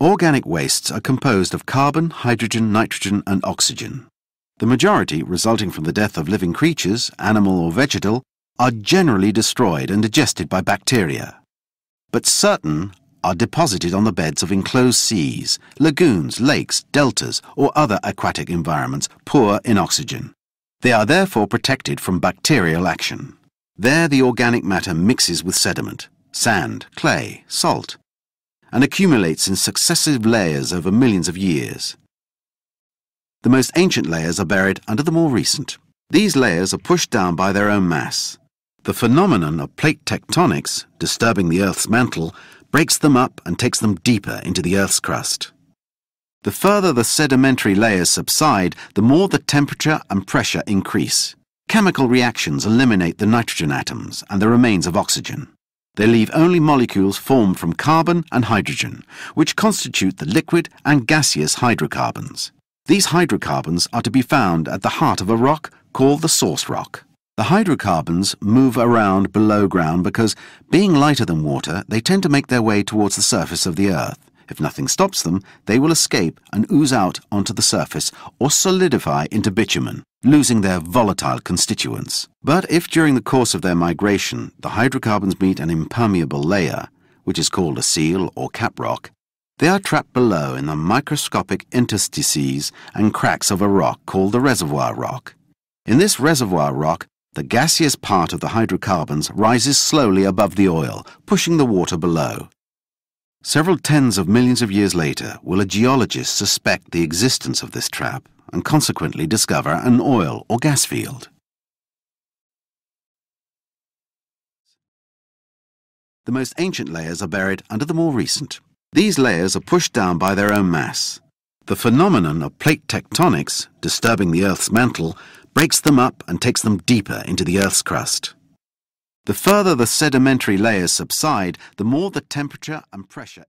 Organic wastes are composed of carbon, hydrogen, nitrogen, and oxygen. The majority, resulting from the death of living creatures, animal or vegetal, are generally destroyed and digested by bacteria. But certain are deposited on the beds of enclosed seas, lagoons, lakes, deltas, or other aquatic environments poor in oxygen. They are therefore protected from bacterial action. There the organic matter mixes with sediment, sand, clay, salt, and accumulates in successive layers over millions of years. The most ancient layers are buried under the more recent. These layers are pushed down by their own mass. The phenomenon of plate tectonics, disturbing the Earth's mantle, breaks them up and takes them deeper into the Earth's crust. The further the sedimentary layers subside, the more the temperature and pressure increase. Chemical reactions eliminate the nitrogen atoms and the remains of oxygen. They leave only molecules formed from carbon and hydrogen, which constitute the liquid and gaseous hydrocarbons. These hydrocarbons are to be found at the heart of a rock called the source rock. The hydrocarbons move around below ground because, being lighter than water, they tend to make their way towards the surface of the earth. If nothing stops them, they will escape and ooze out onto the surface or solidify into bitumen, losing their volatile constituents. But if during the course of their migration the hydrocarbons meet an impermeable layer, which is called a seal or cap rock, they are trapped below in the microscopic interstices and cracks of a rock called the reservoir rock. In this reservoir rock, the gaseous part of the hydrocarbons rises slowly above the oil, pushing the water below. Several tens of millions of years later will a geologist suspect the existence of this trap and consequently discover an oil or gas field. The most ancient layers are buried under the more recent. These layers are pushed down by their own mass. The phenomenon of plate tectonics, disturbing the Earth's mantle, breaks them up and takes them deeper into the Earth's crust. The further the sedimentary layers subside, the more the temperature and pressure